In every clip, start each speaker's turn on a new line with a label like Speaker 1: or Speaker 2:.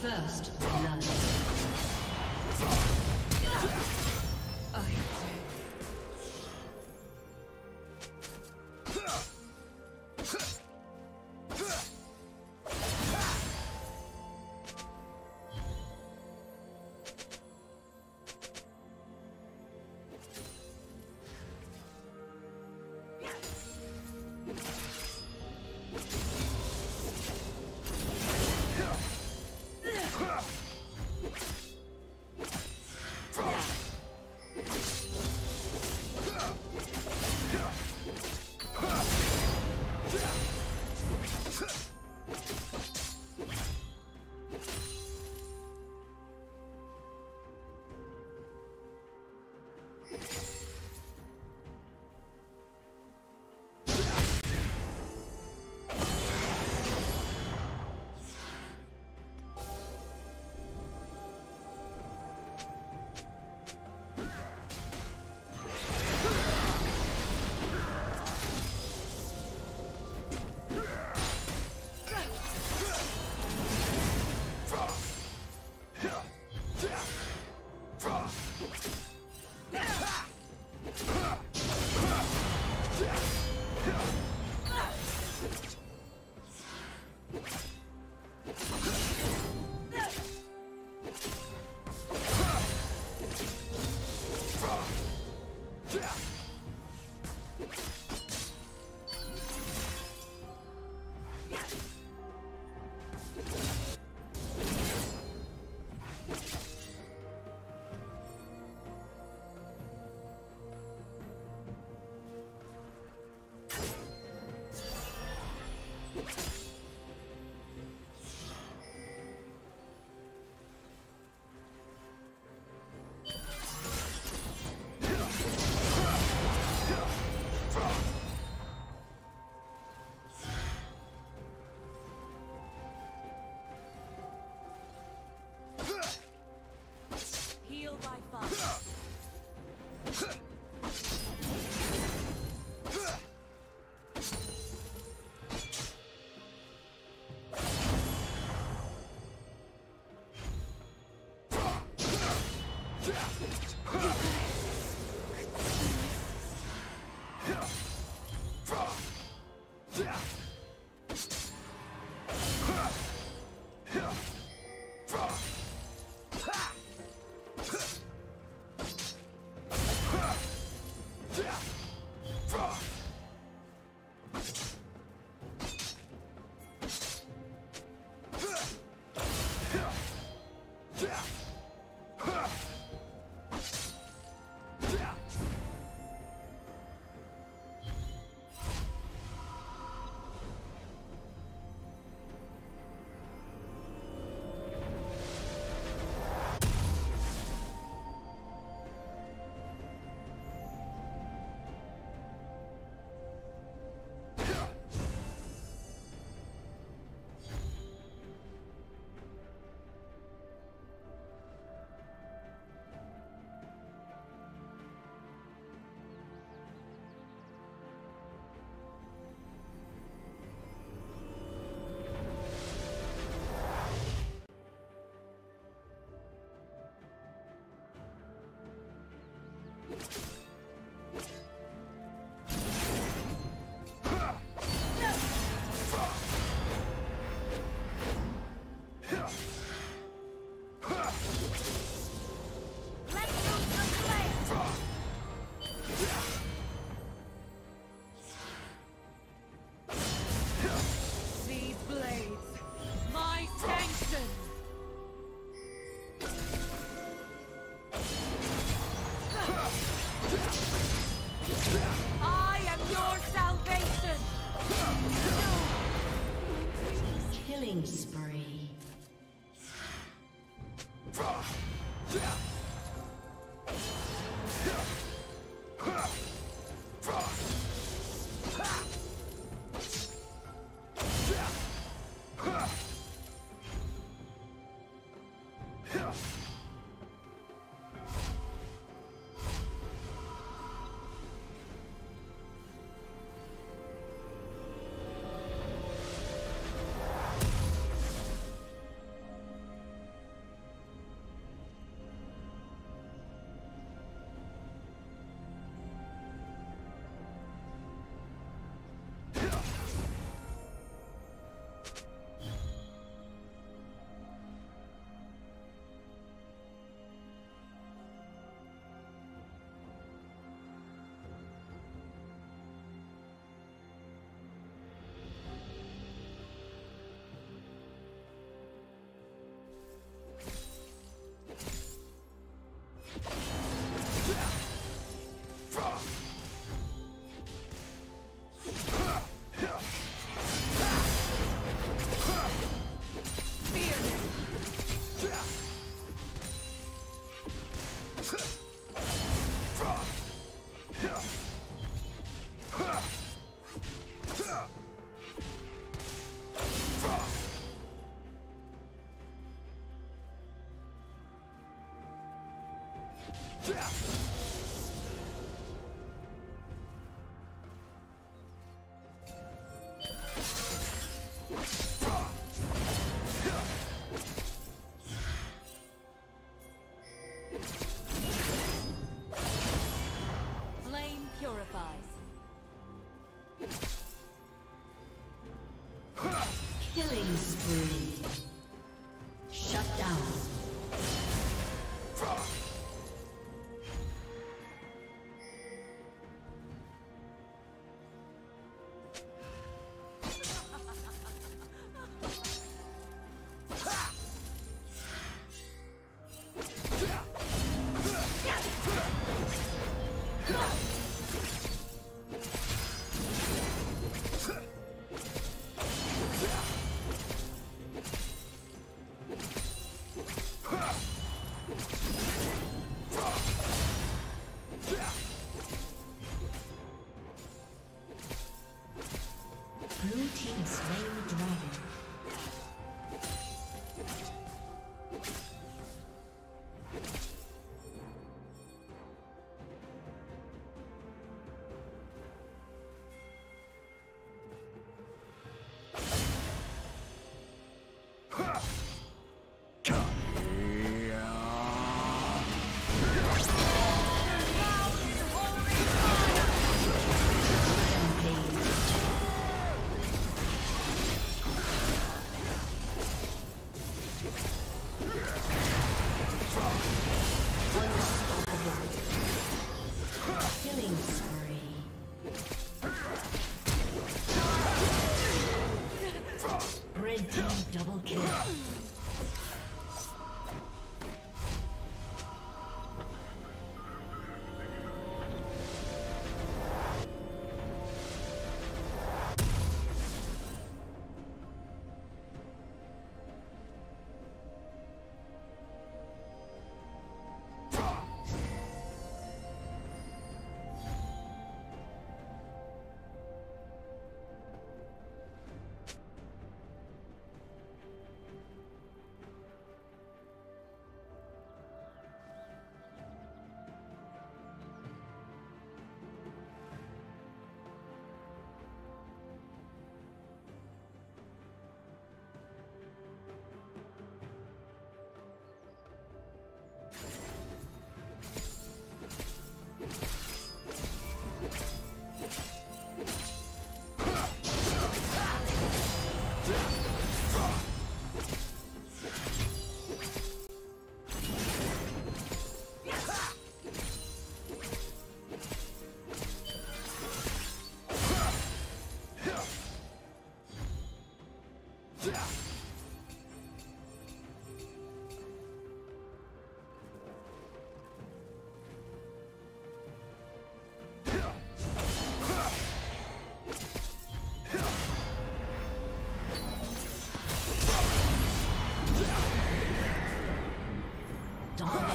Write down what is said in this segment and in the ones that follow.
Speaker 1: First blood. Yeah. Killing spree.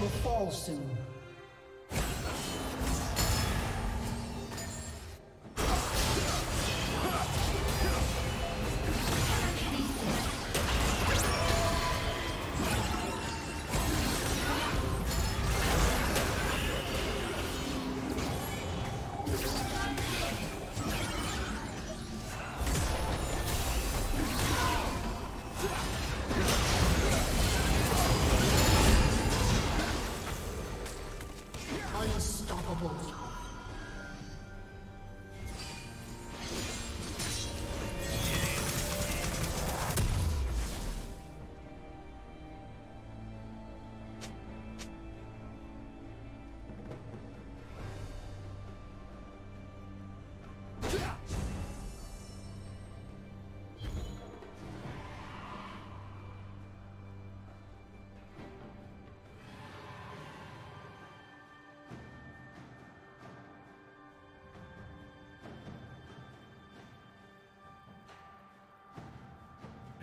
Speaker 1: Will fall soon.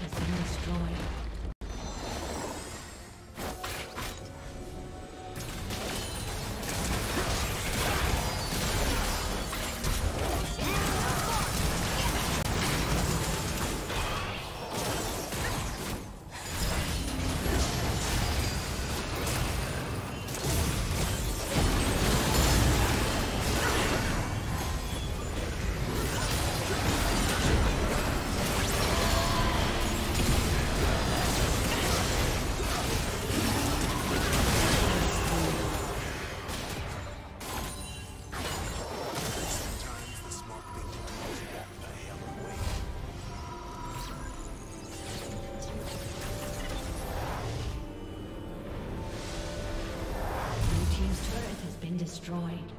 Speaker 1: Has been destroyed. Destroyed.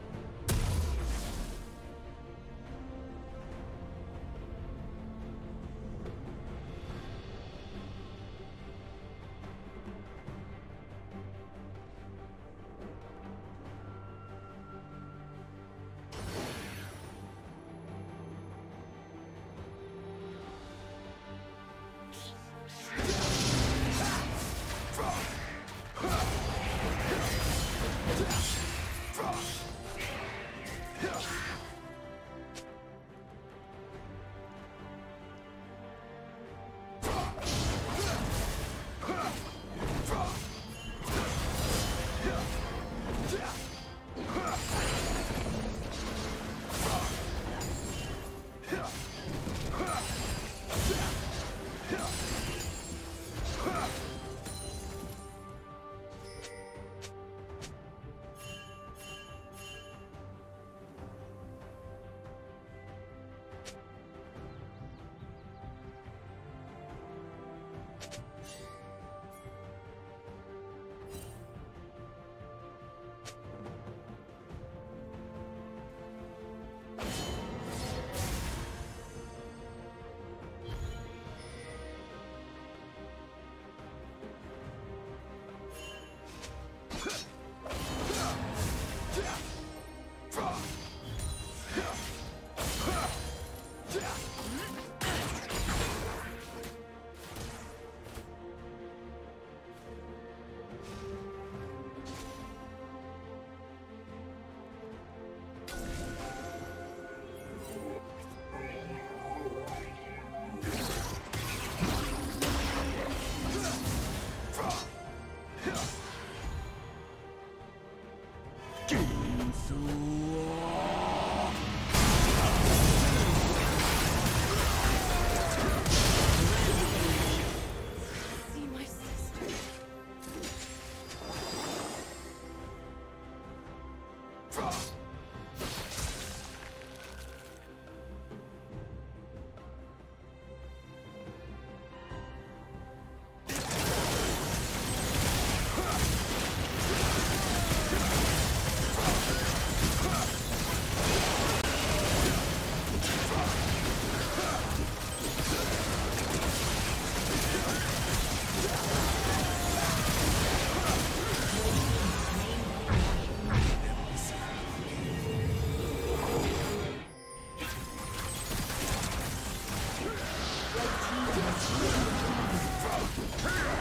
Speaker 1: Red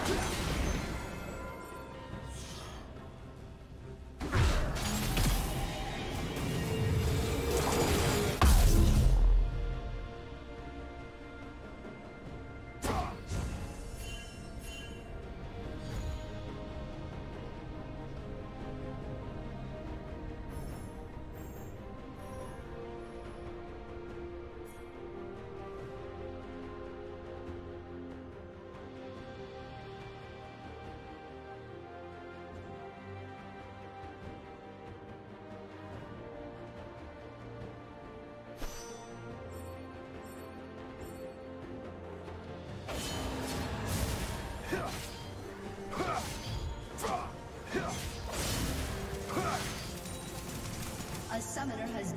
Speaker 1: team.